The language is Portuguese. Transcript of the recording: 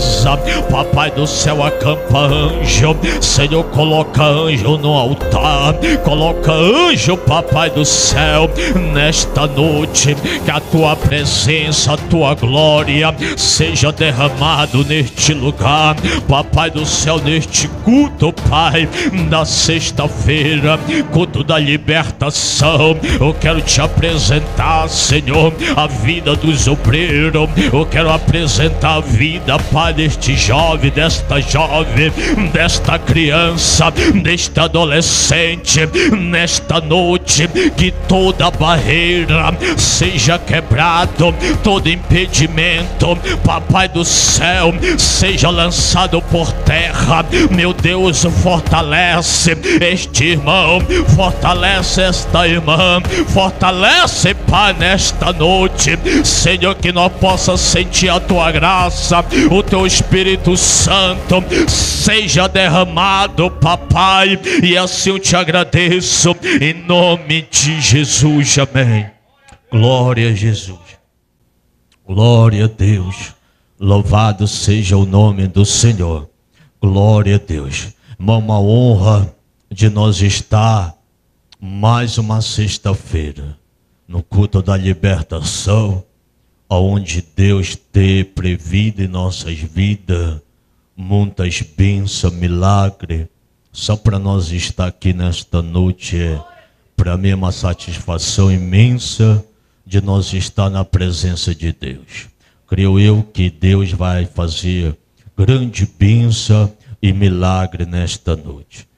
casa. Papai do céu, acampa anjo. Senhor, coloca anjo no altar. Coloca anjo, Papai do céu, nesta noite. Que a tua presença, a tua glória seja derramado neste lugar. Papai do céu, neste culto, Pai, na sexta-feira, culto da libertação. Eu quero te apresentar, Senhor, a vida dos obreiros. Eu quero apresentar a vida, Pai, deste jovem, desta jovem, desta criança, deste adolescente, nesta noite, que toda barreira seja quebrado, todo impedimento, Papai do céu, seja lançado por terra. Meu Deus, fortalece este irmão, fortalece esta irmã, fortalece, Pai, nesta noite, Senhor, que nós possa sentir a tua graça, o teu Espírito Santo seja derramado, papai, e assim eu te agradeço, em nome de Jesus, amém. Glória a Jesus, glória a Deus, louvado seja o nome do Senhor, glória a Deus, uma honra de nós estar mais uma sexta-feira no culto da libertação, aonde Deus tem prevido em nossas vidas muitas bênçãos, milagre. Só para nós estar aqui nesta noite é para mim é uma satisfação imensa de nós estar na presença de Deus. Creio eu que Deus vai fazer grande bênção e milagre nesta noite.